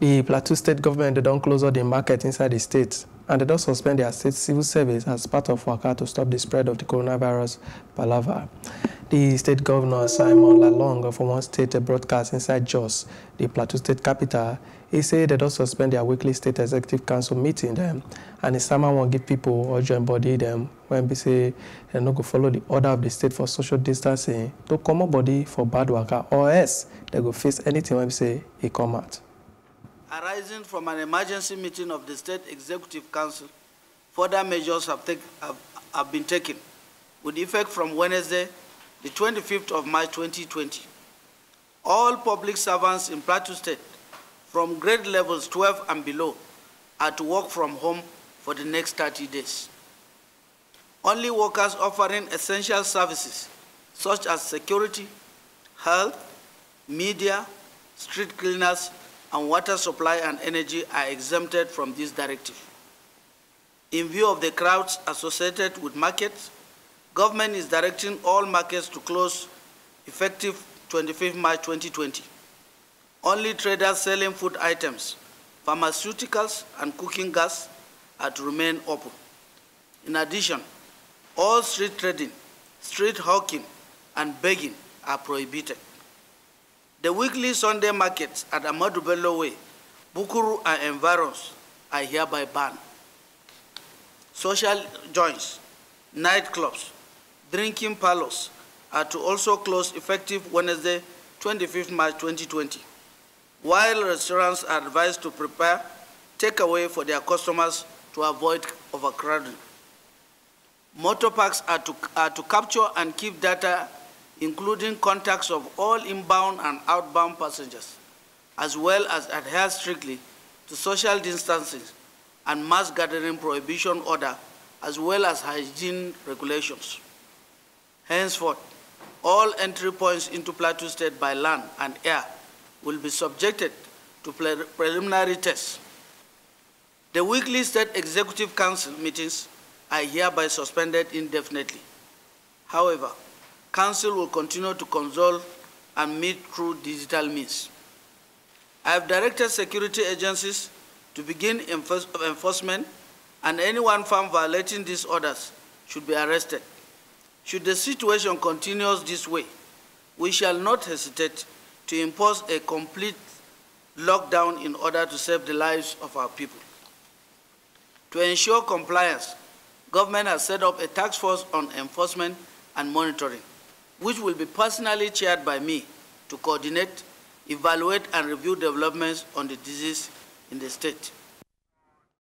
The Plateau State government they don't close all the market inside the state and they don't suspend their state civil service as part of work to stop the spread of the coronavirus palaver. The state governor Simon Lalong from one state broadcast inside Jos, the Plateau State capital, he said they don't suspend their weekly state executive council meeting them and the summer won't give people or join body them when we say they're not go follow the order of the state for social distancing to come body for bad worker or else they go face anything when we say he come out. Arising from an emergency meeting of the State Executive Council, further measures have, take, have, have been taken with effect from Wednesday, the 25th of March 2020. All public servants in Plateau State from grade levels 12 and below are to work from home for the next 30 days. Only workers offering essential services such as security, health, media, street cleaners, and water supply and energy are exempted from this directive. In view of the crowds associated with markets, government is directing all markets to close effective 25 March 2020. Only traders selling food items, pharmaceuticals, and cooking gas are to remain open. In addition, all street trading, street hawking, and begging are prohibited. The weekly Sunday markets at Ahmadu Bello Way, Bukuru and environs are hereby banned. Social joints, nightclubs, drinking parlors are to also close effective Wednesday, 25th March 2020, while restaurants are advised to prepare takeaway for their customers to avoid overcrowding. Motor parks are to, are to capture and keep data including contacts of all inbound and outbound passengers, as well as adhere strictly to social distancing and mass gathering prohibition order, as well as hygiene regulations. Henceforth, all entry points into Plateau State by land and air will be subjected to pre preliminary tests. The weekly State Executive Council meetings are hereby suspended indefinitely. However, Council will continue to consult and meet through digital means. I have directed security agencies to begin enforcement and anyone found violating these orders should be arrested. Should the situation continue this way, we shall not hesitate to impose a complete lockdown in order to save the lives of our people. To ensure compliance, government has set up a task force on enforcement and monitoring which will be personally chaired by me to coordinate, evaluate, and review developments on the disease in the state.